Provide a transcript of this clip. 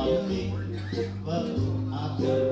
one be but after